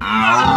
Ow.